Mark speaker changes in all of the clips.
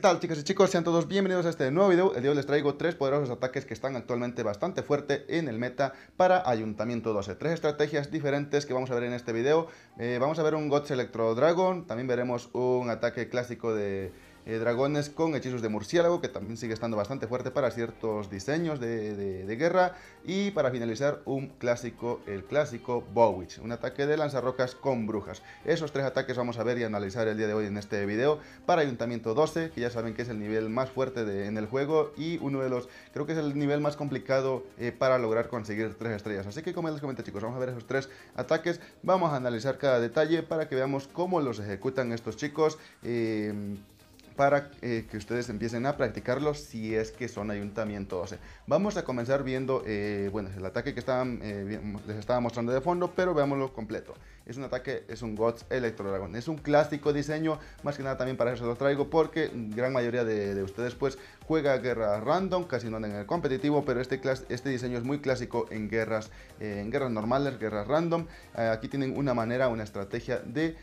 Speaker 1: tal chicas y chicos? Sean todos bienvenidos a este nuevo video. El día de hoy les traigo tres poderosos ataques que están actualmente bastante fuerte en el meta para Ayuntamiento 12. Tres estrategias diferentes que vamos a ver en este video. Eh, vamos a ver un Gods Electro Dragon, también veremos un ataque clásico de eh, dragones con hechizos de murciélago, que también sigue estando bastante fuerte para ciertos diseños de, guerra. Y para finalizar, un clásico, el clásico Bowwitch, un ataque de lanzarrocas con brujas. Esos tres ataques vamos a ver y analizar el día de hoy en este video para Ayuntamiento 12, que ya saben que es el nivel más fuerte en el juego y uno de los, creo que es el nivel más complicado eh, para lograr conseguir tres estrellas. Así que como les comenté chicos, vamos a ver esos tres ataques, vamos a analizar cada detalle para que veamos cómo los ejecutan estos chicos. Eh, para eh, que ustedes empiecen a practicarlo si es que son ayuntamiento 12. Vamos a comenzar viendo, eh, bueno, el ataque que eh, les estaba mostrando de fondo, pero veámoslo completo. Es un ataque, es un Gods Electro Dragon. Es un clásico diseño, más que nada también para eso lo traigo, porque gran mayoría de, ustedes pues juega guerra random, casi no en el competitivo, pero este, este diseño es muy clásico en guerras, en guerras normales, guerras random. aquí tienen una manera, una estrategia de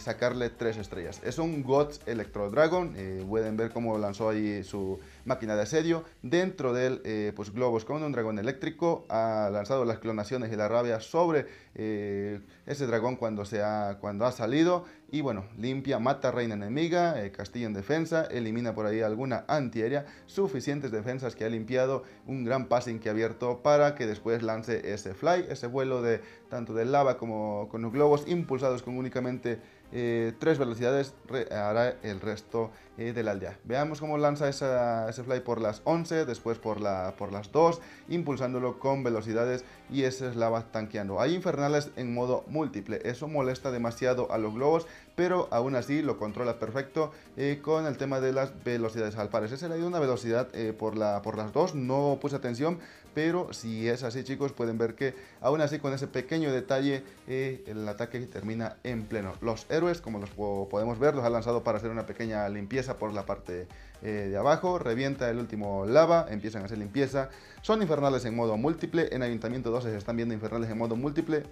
Speaker 1: sacarle tres estrellas. Es un Gods Electro Dragon eh, pueden ver cómo lanzó ahí su máquina de asedio. Dentro del eh, pues, globos con un dragón eléctrico ha lanzado las clonaciones y la rabia sobre eh, ese dragón cuando, se ha, cuando ha salido. Y bueno, limpia, mata reina enemiga, castillo en defensa, elimina por ahí alguna antiaérea, suficientes defensas que ha limpiado, un gran passing que ha abierto para que después lance ese fly, ese vuelo de tanto de lava como con los globos impulsados con únicamente eh, tres velocidades hará el resto eh, de la aldea. Veamos cómo lanza ese fly por las 11, después por, la, por las 2, impulsándolo con velocidades y ese es lava tanqueando. Hay infernales en modo múltiple, eso molesta demasiado a los globos, pero aún así lo controla perfecto eh, con el tema de las velocidades. Al parecer se le dio una velocidad por, la, por las dos, no puse atención, pero si es así chicos pueden ver que aún así con ese pequeño detalle el ataque termina en pleno. Los héroes como los podemos ver, los ha lanzado para hacer una pequeña limpieza por la parte eh, de abajo, revienta el último lava, empiezan a hacer limpieza, son infernales en modo múltiple, en Ayuntamiento 12 se están viendo infernales en modo múltiple,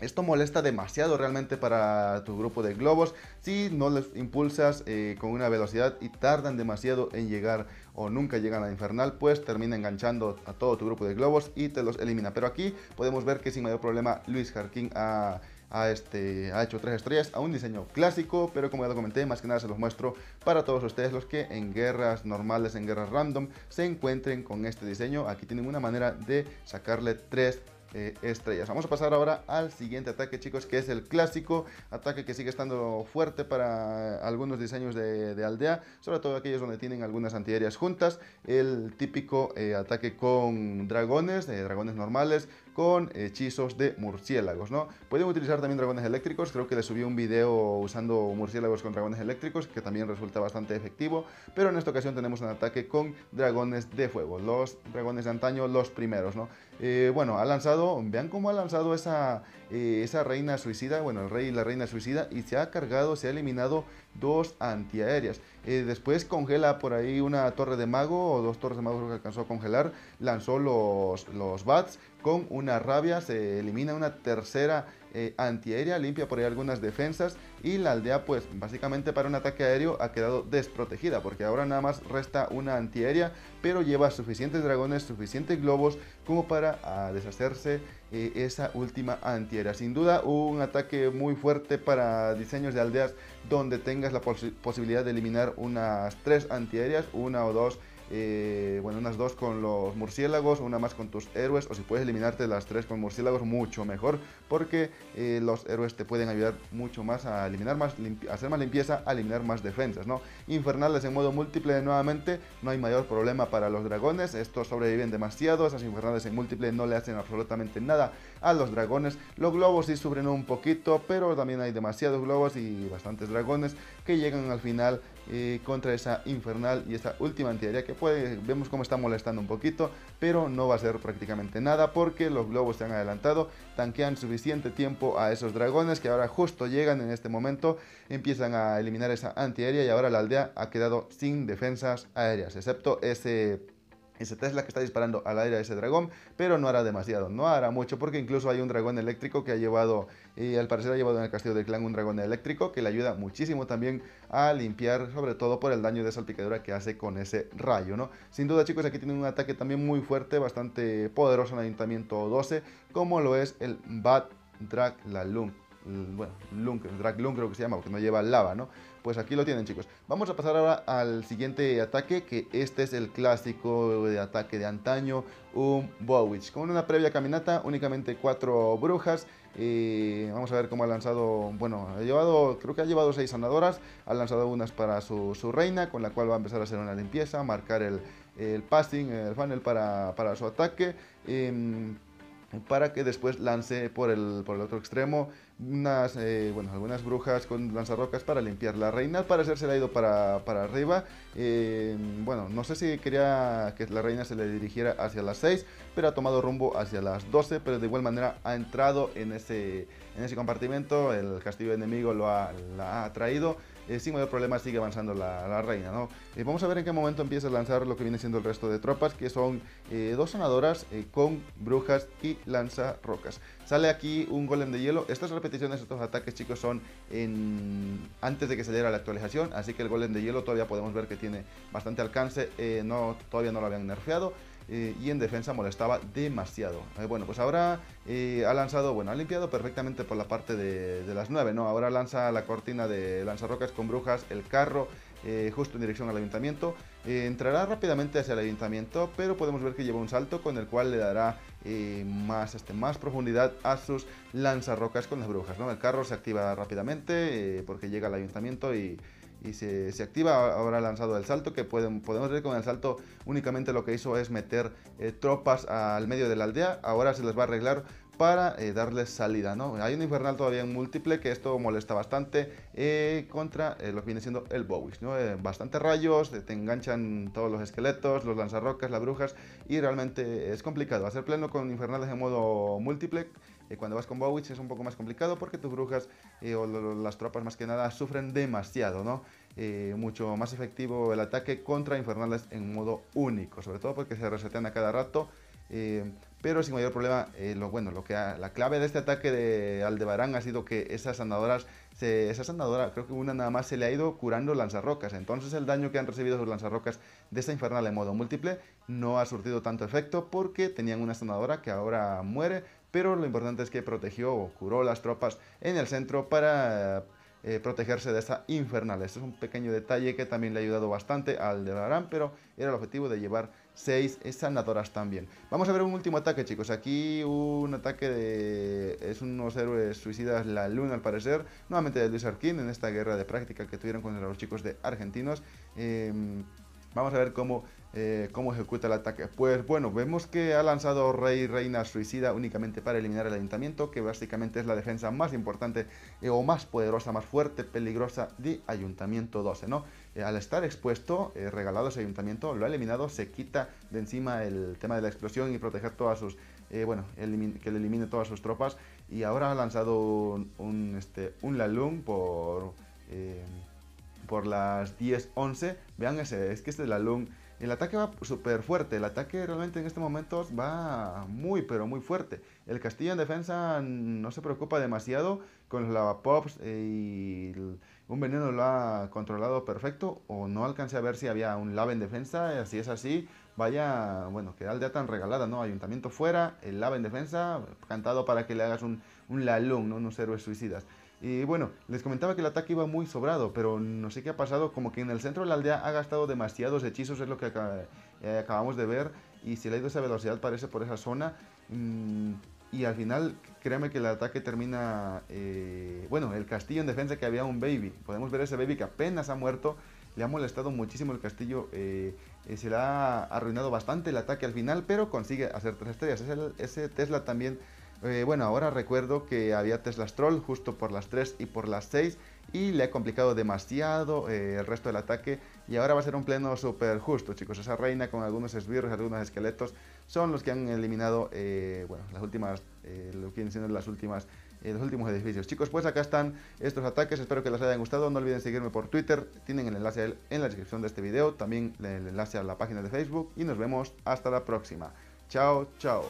Speaker 1: esto molesta demasiado realmente para tu grupo de globos si no les impulsas eh, con una velocidad y tardan demasiado en llegar o nunca llegan a infernal, pues termina enganchando a todo tu grupo de globos y te los elimina. Pero aquí podemos ver que sin mayor problema Luis Jarquín ha ha, este, ha hecho tres estrellas a un diseño clásico, pero como ya lo comenté, más que nada se los muestro para todos ustedes los que en guerras normales, en guerras random, se encuentren con este diseño. Aquí tienen una manera de sacarle tres eh, estrellas. Vamos a pasar ahora al siguiente ataque, chicos, que es el clásico ataque que sigue estando fuerte para algunos diseños de, aldea, sobre todo aquellos donde tienen algunas antiaéreas juntas. El típico eh, ataque con dragones, dragones normales, con hechizos de murciélagos, ¿no? Pueden utilizar también dragones eléctricos, creo que les subí un video usando murciélagos con dragones eléctricos, que también resulta bastante efectivo, pero en esta ocasión tenemos un ataque con dragones de fuego, los dragones de antaño, los primeros, ¿no? Eh, bueno, ha lanzado, vean cómo ha lanzado esa, eh, esa reina suicida, bueno, el rey y la reina suicida, y se ha cargado, se ha eliminado dos antiaéreas. Eh, después congela por ahí una torre de mago o dos torres de mago que alcanzó a congelar. Lanzó los, los bats con una rabia. Se elimina una tercera eh, antiaérea, limpia por ahí algunas defensas y la aldea pues básicamente para un ataque aéreo ha quedado desprotegida porque ahora nada más resta una antiaérea pero lleva suficientes dragones, suficientes globos como para ah, deshacerse eh, esa última antiaérea. Sin duda un ataque muy fuerte para diseños de aldeas donde tengas la posibilidad de eliminar unas tres antiaéreas, una o dos eh, bueno, unas dos con los murciélagos, una más con tus héroes, o si puedes eliminarte las tres con murciélagos, mucho mejor, porque eh, los héroes te pueden ayudar mucho más a eliminar más, hacer más limpieza, a eliminar más defensas, ¿no? Infernales en modo múltiple nuevamente, no hay mayor problema para los dragones, estos sobreviven demasiado, esas infernales en múltiple no le hacen absolutamente nada a los dragones, los globos sí sufren un poquito, pero también hay demasiados globos y bastantes dragones que llegan al final eh, contra esa infernal y esa última antiaérea que puede, vemos cómo está molestando un poquito, pero no va a ser prácticamente nada porque los globos se han adelantado, tanquean suficiente tiempo a esos dragones que ahora justo llegan en este momento, empiezan a eliminar esa antiaérea y ahora la aldea ha quedado sin defensas aéreas, excepto ese ese Tesla que está disparando al aire a ese dragón, pero no hará demasiado, no hará mucho porque incluso hay un dragón eléctrico que ha llevado, y al parecer ha llevado en el castillo del clan un dragón eléctrico que le ayuda muchísimo también a limpiar, sobre todo por el daño de salpicadura que hace con ese rayo, ¿no? Sin duda chicos, aquí tienen un ataque también muy fuerte, bastante poderoso en Ayuntamiento 12, como lo es el Bad Drag Lalung bueno, Lung, Drag Lung creo que se llama, porque no lleva lava, ¿no? Pues aquí lo tienen chicos. Vamos a pasar ahora al siguiente ataque, que este es el clásico de ataque de antaño, un Bowitch. Con una previa caminata, únicamente cuatro brujas. Y vamos a ver cómo ha lanzado, bueno, ha llevado, creo que ha llevado seis sanadoras, ha lanzado unas para su, reina, con la cual va a empezar a hacer una limpieza, marcar el, el passing, el funnel para, para su ataque. Em, para que después lance por el, por el otro extremo unas, eh, bueno, algunas brujas con lanzarrocas para limpiar la reina. Al parecer se le ha ido para, para arriba. Eh, bueno, no sé si quería que la reina se le dirigiera hacia las 6, pero ha tomado rumbo hacia las 12, pero de igual manera ha entrado en ese, en ese compartimento. El castillo enemigo lo ha, la ha traído eh, sin mayor problema sigue avanzando la, reina, ¿no? Eh, vamos a ver en qué momento empieza a lanzar lo que viene siendo el resto de tropas, que son eh, dos sanadoras con brujas y lanza rocas. Sale aquí un golem de hielo. Estas repeticiones, estos ataques, chicos, son en... antes de que saliera la actualización, así que el golem de hielo todavía podemos ver que tiene bastante alcance, no, todavía no lo habían nerfeado. Eh, y en defensa molestaba demasiado. Eh, bueno, pues ahora eh, ha lanzado, bueno, ha limpiado perfectamente por la parte de, las 9, ¿no? Ahora lanza la cortina de lanzarrocas con brujas, el carro, justo en dirección al ayuntamiento. entrará rápidamente hacia el ayuntamiento, pero podemos ver que lleva un salto con el cual le dará más, este, más profundidad a sus lanzarrocas con las brujas, ¿no? El carro se activa rápidamente porque llega al ayuntamiento y y se, se, activa. Ahora lanzado el salto, que pueden, podemos ver con el salto únicamente lo que hizo es meter eh, tropas al medio de la aldea. Ahora se les va a arreglar para eh, darles salida, ¿no? Hay un infernal todavía en múltiple que esto molesta bastante eh, contra lo que viene siendo el Bowish, ¿no? bastante rayos, te enganchan todos los esqueletos, los lanzarrocas, las brujas y realmente es complicado. Hacer pleno con infernales en modo múltiple cuando vas con Bowitch es un poco más complicado porque tus brujas eh, o las tropas más que nada sufren demasiado, ¿no? Eh, mucho más efectivo el ataque contra infernales en modo único, sobre todo porque se resetean a cada rato. Eh, pero sin mayor problema, lo bueno, lo que la clave de este ataque de Aldebarán ha sido que esas sanadoras, se, esa sanadora, creo que una nada más se le ha ido curando lanzarrocas, entonces el daño que han recibido sus lanzarrocas de esta infernal en modo múltiple no ha surtido tanto efecto porque tenían una sanadora que ahora muere, pero lo importante es que protegió o curó las tropas en el centro para eh, protegerse de esa infernal. Este es un pequeño detalle que también le ha ayudado bastante al de Barán, pero era el objetivo de llevar 6 sanadoras también. Vamos a ver un último ataque, chicos. Aquí un ataque de... es unos héroes suicidas la luna, al parecer. Nuevamente de Luis Arquín en esta guerra de práctica que tuvieron contra los chicos de argentinos. Em, vamos a ver cómo eh, cómo ejecuta el ataque. Pues bueno, vemos que ha lanzado Rey Reina Suicida únicamente para eliminar el ayuntamiento, que básicamente es la defensa más importante eh, o más poderosa, más fuerte, peligrosa de Ayuntamiento 12, ¿no? Eh, al estar expuesto, regalado ese ayuntamiento, lo ha eliminado, se quita de encima el tema de la explosión y proteger todas sus, bueno, que le elimine todas sus tropas. Y ahora ha lanzado un, este, un Lalung por, por las 10-11. Vean ese, es que este Lalung el ataque va súper fuerte, el ataque realmente en este momento va muy pero muy fuerte. El Castillo en defensa no se preocupa demasiado con los lavapops y un veneno lo ha controlado perfecto o no alcancé a ver si había un lava en defensa, si es así, vaya, bueno, que aldea tan regalada, ¿no? Ayuntamiento fuera, el lava en defensa, cantado para que le hagas un, un lalung, ¿no? Unos héroes suicidas. Y bueno, les comentaba que el ataque iba muy sobrado, pero no sé qué ha pasado, como que en el centro de la aldea ha gastado demasiados hechizos, es lo que eh, acabamos de ver, y si le ha ido esa velocidad parece por esa zona, mm, y al final créeme que el ataque termina, eh, bueno, el castillo en defensa que había un baby, podemos ver ese baby que apenas ha muerto, le ha molestado muchísimo el castillo, eh, se le ha arruinado bastante el ataque al final, pero consigue hacer tres estrellas, ese Tesla también eh, bueno, ahora recuerdo que había Tesla Stroll justo por las 3 y por las 6 y le ha complicado demasiado eh, el resto del ataque y ahora va a ser un pleno súper justo, chicos. Esa reina con algunos esbirros, algunos esqueletos son los que han eliminado, eh, bueno, las últimas, lo que siendo las últimas los últimos edificios. Chicos, pues acá están estos ataques, espero que les hayan gustado, no olviden seguirme por Twitter, tienen el enlace en la descripción de este video, también el enlace a la página de Facebook y nos vemos hasta la próxima. Chao, chao.